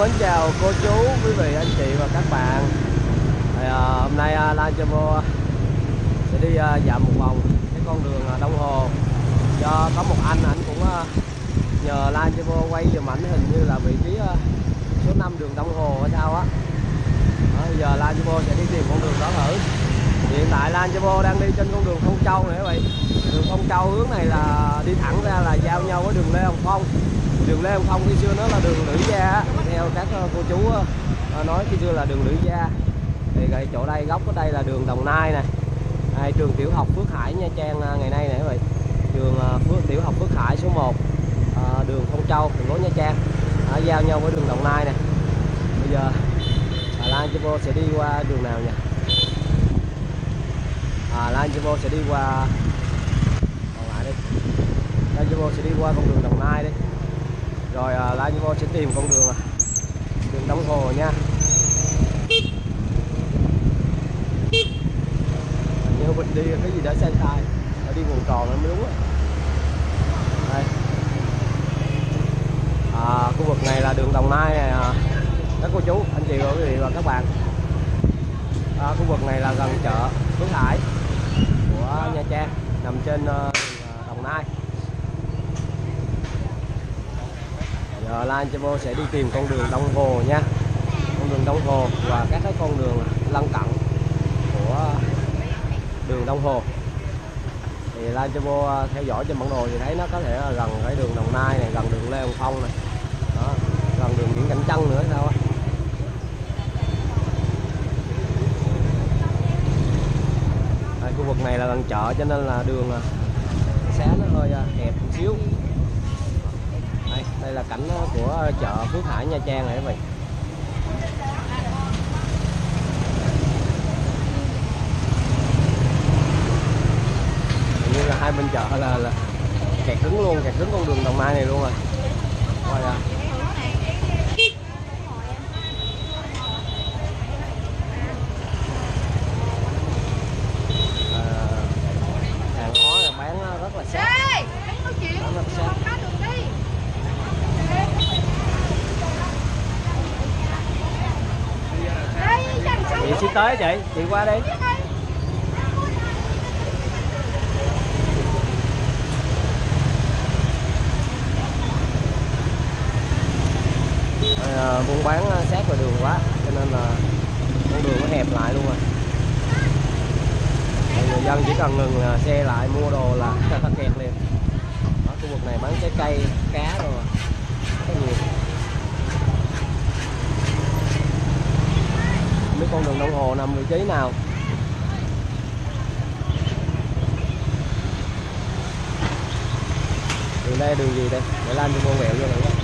Mến chào cô chú, quý vị, anh chị và các bạn. Thì, à, Hôm nay à, Lan Chavo sẽ đi à, dạo một vòng cái con đường à, Đông Hồ. Do có một anh, anh cũng à, nhờ Lan Chavo quay giùm ảnh hình như là vị trí à, số 5 đường Đông Hồ hay sao á. À, Giờ Lan Chavo sẽ đi tìm con đường đó thử. Hiện tại Lan Chavo đang đi trên con đường Phong Châu này các bạn. Đường Phong Châu hướng này là đi thẳng ra là giao nhau với đường Lê Hồng Phong đường Lê Hồng Phong khi xưa nó là đường Lữ Gia theo các ờ, cô chú ờ, ờ, nói khi xưa là đường Lữ Gia. Thì cái chỗ đây góc ở đây là đường Đồng Nai nè. Đây, trường tiểu học Phước Hải Nha Trang ngày nay này các bạn. Trường Phước tiểu học Phước Hải số 1 đường Phong Châu thành phố Nha Trang. Đã giao nhau với đường Đồng Nai nè. Bây giờ à, Lan Chivo sẽ đi qua đường nào nhỉ? À, Lan Chivo sẽ đi qua còn lại đi. Lan Chivo sẽ đi qua con đường Đồng Nai đi rồi à, lái vô sẽ tìm con đường à, đường Đông Hồ nha. Nếu mình đi cái gì đó sai sai phải đi vòng tròn nó mới đúng á. Đây. À, khu vực này là đường Đồng Nai này à, các cô chú anh chị và quý vị và các bạn. À, khu vực này là gần chợ Phước Hải của Nha Trang nằm trên uh, đường, Đồng Nai. Đó là anh Chavo sẽ đi tìm con đường Đông Hồ nha. Con đường Đông Hồ và các cái con đường lân cận của đường Đông Hồ. Thì Lan Chavo à, theo dõi trên bản đồ thì thấy nó có thể là gần cái đường Đồng Nai này gần đường Lê Hồng Phong này. Đó gần đường Nguyễn Cảnh Trân nữa sao á. Đây, khu vực này là gần chợ cho nên là đường à, xé nó hơi à, hẹp một xíu đây, là cảnh ờ, của chợ Phước Hải Nha Trang này các bạn như là hai bên chợ là, là kẹt cứng luôn kẹt cứng con đường Đồng Nai này luôn rồi Coi. À, hàng hóa là bán rất là sát Ê, em nói chuyện, Đó, nó sao? không có được đi. Đây, dành xong chị xin tới chị chị qua đi. À, buôn bán ờ, sát vào đường quá cho nên là con đường nó hẹp lại luôn rồi. Người dân chỉ cần ngừng ờ, xe lại mua đồ là kẹt liền. Ở khu vực này bán trái cây cá rồi có nhiều không biết con đường đồng Hồ nằm vị trí nào? Đường đây, đường gì đây? Để lan cho con vẹo vô nữa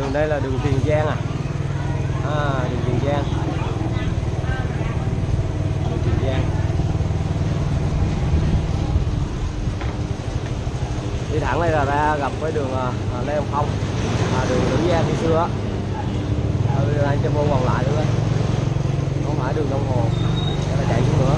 đường đây là đường Tiền Giang à đường Tiền Giang đường Tiền Giang đi thẳng đây là ra gặp với đường à, à, Lê Hồng Phong. À, đường Lữ Gia khi xưa á. À, Ở đây anh cho vô còn lại nữa không phải đường Đông Hồ. Để là chạy xuống nữa.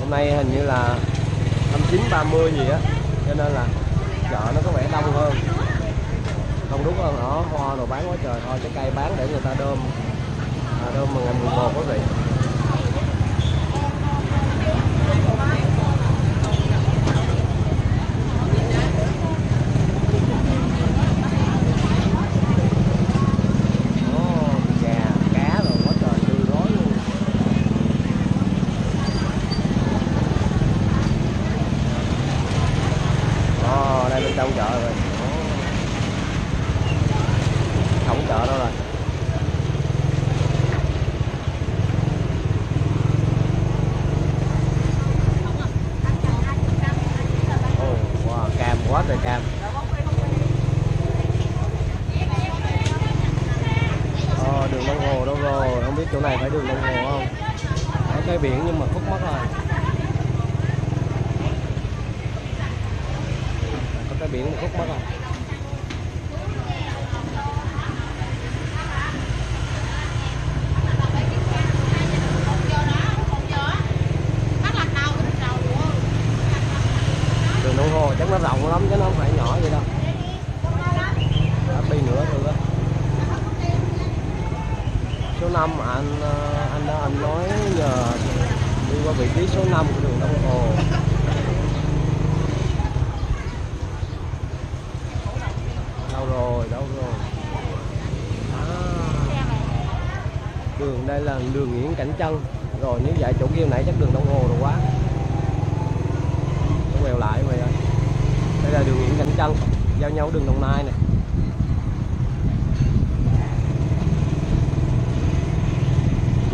Hôm nay hình như là 29 30 gì á. Cho nên là chợ nó có vẻ đông hơn không đúng hơn đó hoa đồ bán quá trời thôi trái cây bán để người ta đơm. À, đơm vào ngày 11 quý vị. Trong chợ rồi quá trời tươi rói luôn Ồ, đây bên trong chợ rồi Ồ. Cổng chợ đó rồi Ồ, wow, cam quá trời cam Ờ, đường Đông Hồ đâu rồi không biết chỗ này phải đường đồng Hồ không? Ở cái biển nhưng mà khúc mất rồi. Có cái biển mà khúc mất rồi. Đường đồng hồ chắc nó rộng lắm, chứ nó không phải nhỏ vậy đâu. Đã đi nữa rồi. đó số 5 anh ờ, anh đã anh nói nhờ đi qua vị trí số 5 của đường Đông hồ. Đâu rồi đâu rồi? À, đường đây là đường Nguyễn Cảnh Trân rồi nếu vậy chỗ kia nãy chắc đường Đông hồ rồi quá. Quẹo lại vậy ơi đây là đường Nguyễn Cảnh Trân giao nhau đường Đồng Nai này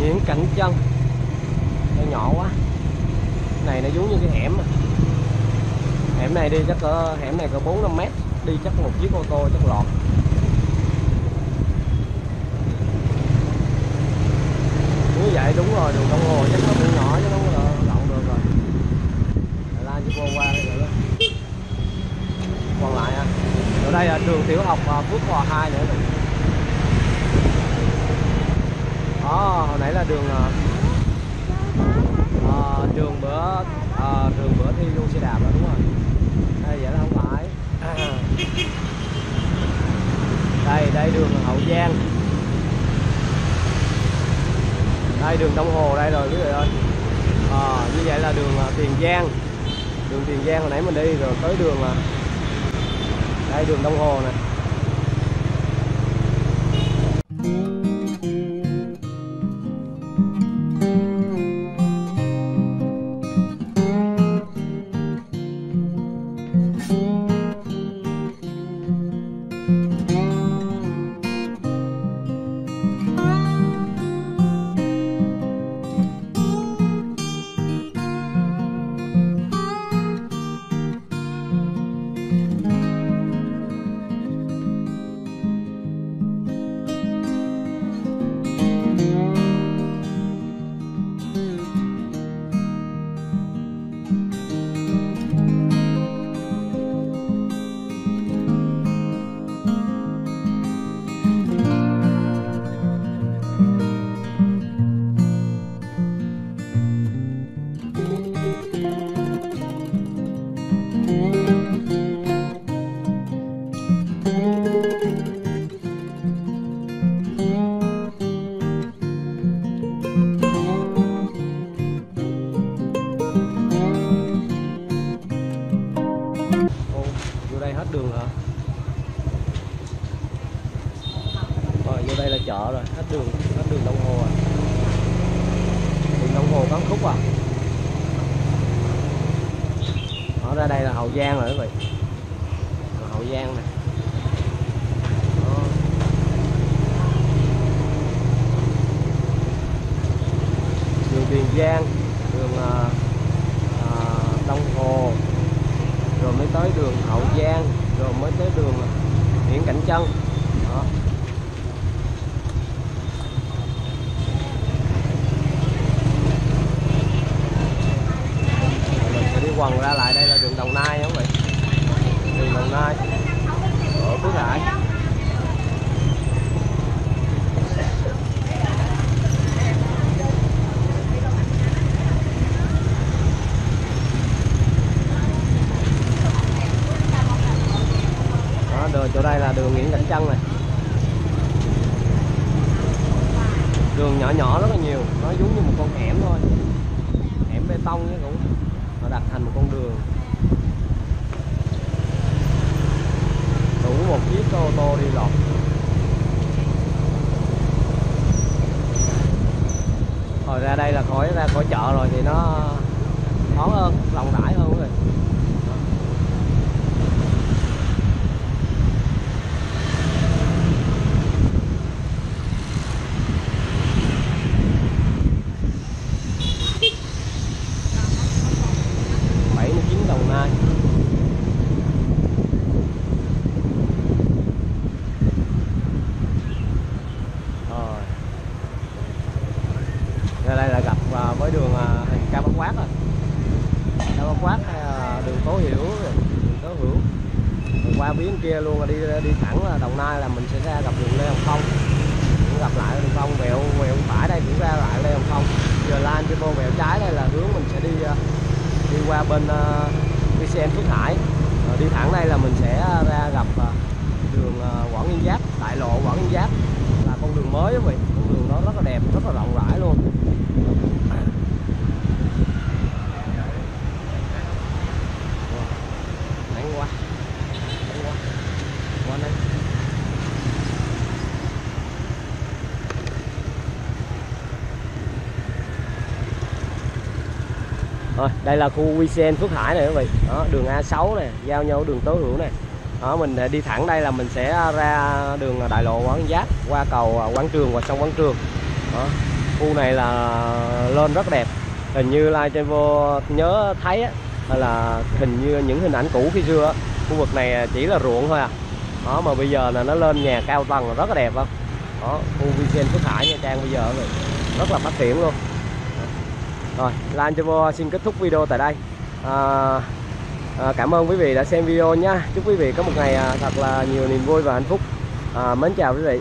Nguyễn Cảnh Trân nó nhỏ quá. Này, nó giống như cái hẻm mà. hẻm này đi chắc cỡ, hẻm này cỡ bốn năm mét. Đi chắc một chiếc ô tô chắc lọt. Như vậy, đúng rồi, đường đồng hồ. Chắc nó cũng nhỏ chứ nó không có rộng được rồi. Đà la chỉ vô qua đây rồi đó. Còn lại à. Ở đây là trường tiểu học à, Phước Hòa 2 nữa rồi đó hồi nãy là đường à, đường bữa à, đường bữa thi đua xe đạp đó đúng rồi. Đây vậy là không phải. À. đây đây đường hậu giang. Đây đường đông hồ đây rồi quý vị ơi. À, như vậy là đường tiền giang. Đường tiền giang hồi nãy mình đi rồi tới đường à, đây đường đông hồ này đường, nó đường đồng Hồ à. Đường đồng Hồ có khúc à. Ở ra đây là Hậu Giang rồi quý vị. Hậu Giang nè. Đường Tiền Giang, đường à, à, Đông Hồ, rồi mới tới đường Hậu Giang rồi mới tới đường Nguyễn Cảnh Trân đó Rồi mình sẽ đi quần ra lại đây là đường Đồng Nai không vậy đường Đồng Nai ở Phước Hải đó đường chỗ đây là đường này đường nhỏ nhỏ rất là nhiều, nó giống như một con hẻm thôi. Hẻm bê tông chứ cũng, nó đặt thành một con đường. Đủ một chiếc ô tô đi lọt. Rồi ra đây là khỏi, ra khỏi chợ rồi thì nó thoáng hơn rộng rãi hơn rồi. quát rồi. Đâu có quát ờ, đường tố hiểu đường tố hữu. Qua biến kia luôn là đi đi thẳng là đồng nai là mình sẽ ra gặp đường lê hồng phong. Cũng gặp lại đường phong vẹo vẹo phải đây cũng ra lại lê hồng phong. Giờ lan cho vô vẹo trái đây là hướng mình sẽ đi ờ, đi qua bên ờ, uh, xe Phước Hải. Rồi đi thẳng đây là mình sẽ ra gặp uh, Rồi, đây là khu WCN Phước Hải này quý vị. Đó, đường A6 này, giao nhau đường Tố Hữu này. Đó, mình à, đi thẳng đây là mình sẽ ra đường à, Đại lộ Quảng Giáp qua cầu à, Quán Quảng Trường và sông Quảng Trường. Đó, khu này là lên rất đẹp. Hình như like trên vô nhớ thấy á, là hình như những hình ảnh cũ khi xưa á, khu vực này chỉ là ruộng thôi à. Đó mà bây giờ là nó lên nhà cao tầng rất là đẹp không? Đó, khu VCN Phước Hải Nha Trang bây giờ này, rất là phát triển luôn. Rồi, Lan Chavo xin kết thúc video tại đây. À, à, cảm ơn quý vị đã xem video nha. Chúc quý vị có một ngày à, thật là nhiều niềm vui và hạnh phúc. À, mến chào quý vị.